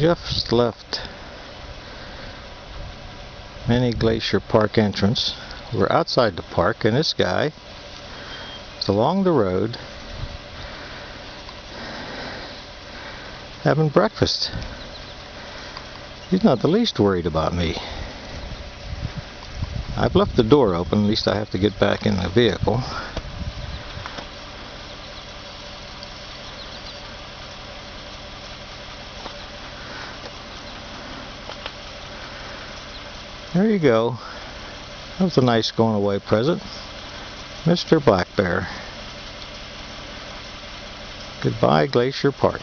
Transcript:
just left Many Glacier Park entrance. We're outside the park and this guy is along the road having breakfast. He's not the least worried about me. I've left the door open, at least I have to get back in the vehicle. There you go. That was a nice going away present. Mr. Black Bear. Goodbye Glacier Park.